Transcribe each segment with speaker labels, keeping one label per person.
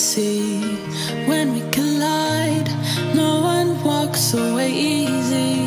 Speaker 1: see when we collide. No one walks away easy.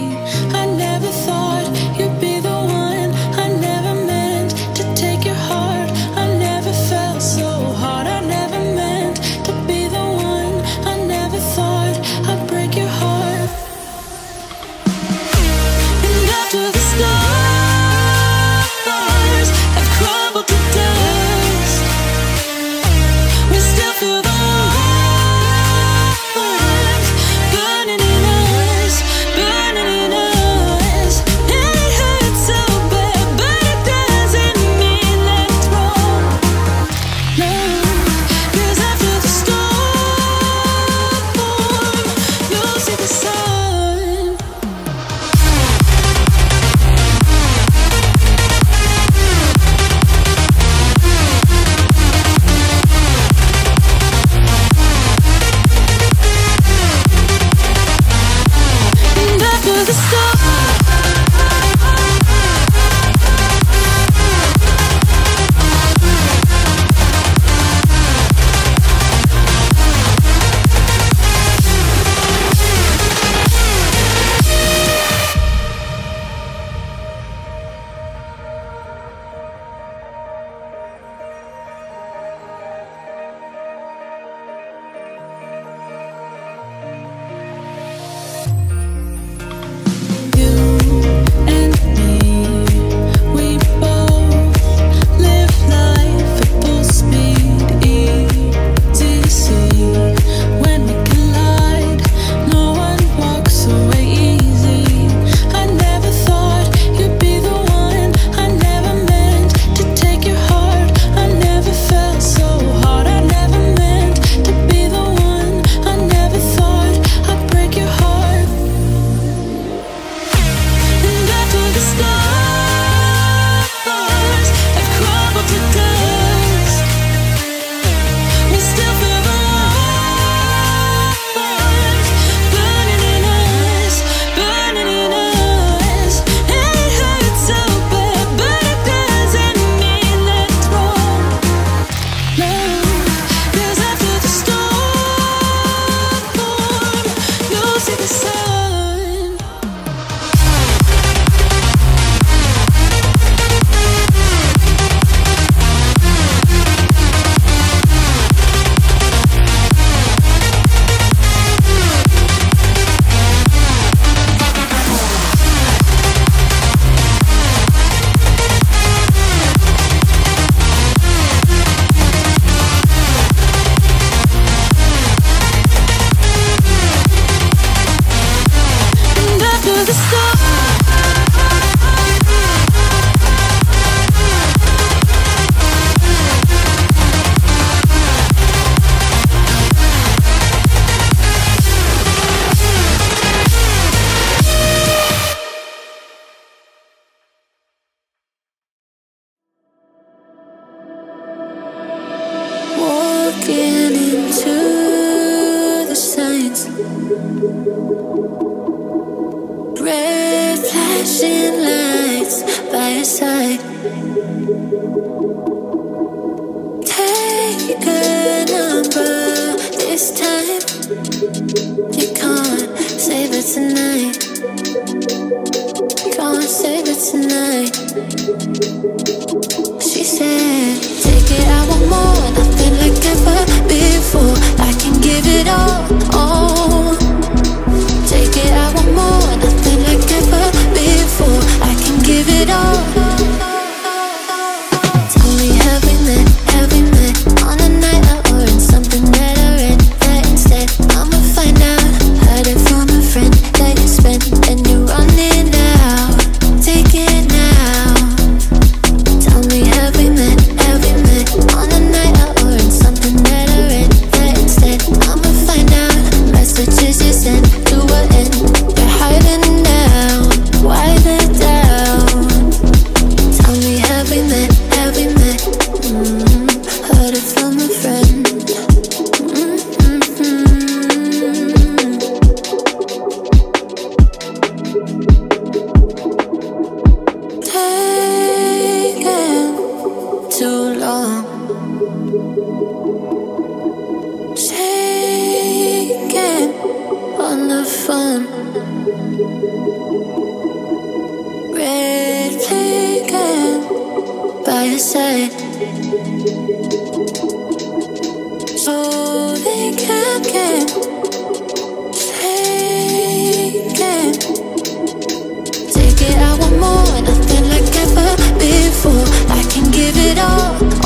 Speaker 2: Take a number this time. You can't save it tonight. Can't save it tonight. She said, Take it, I want more. Nothing like ever before. I can give it all give it all, all.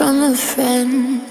Speaker 2: From a friend.